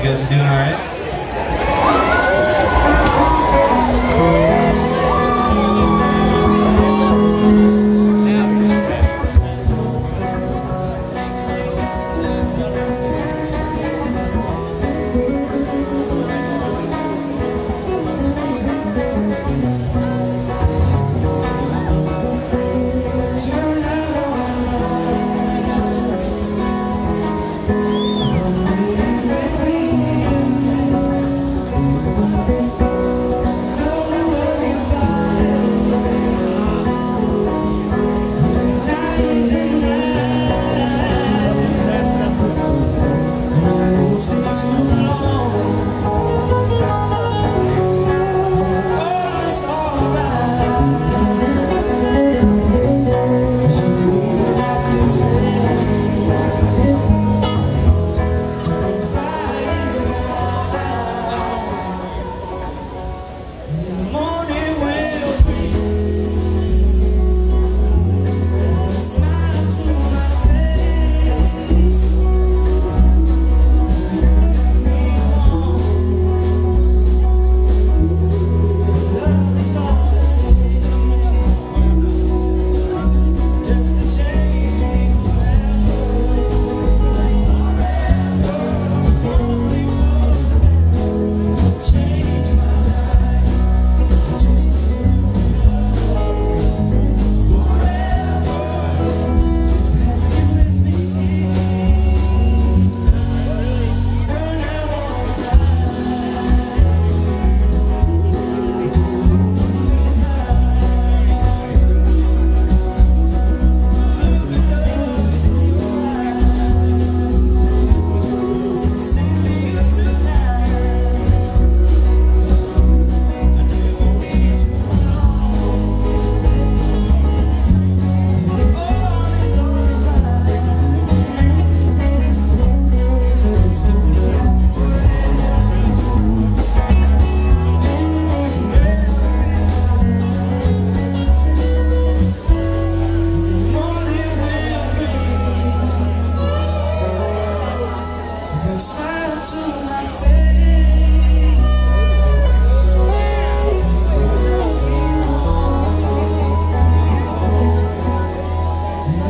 You guys doing all right?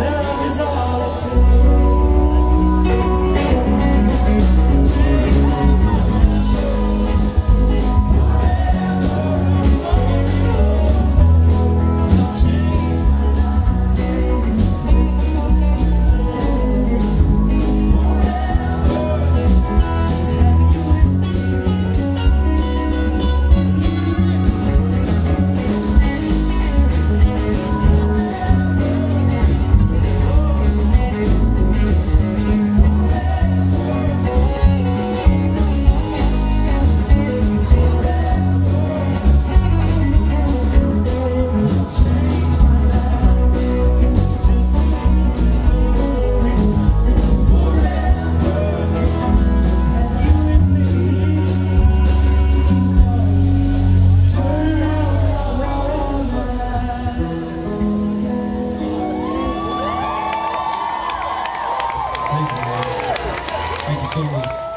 Love is all it takes próxima.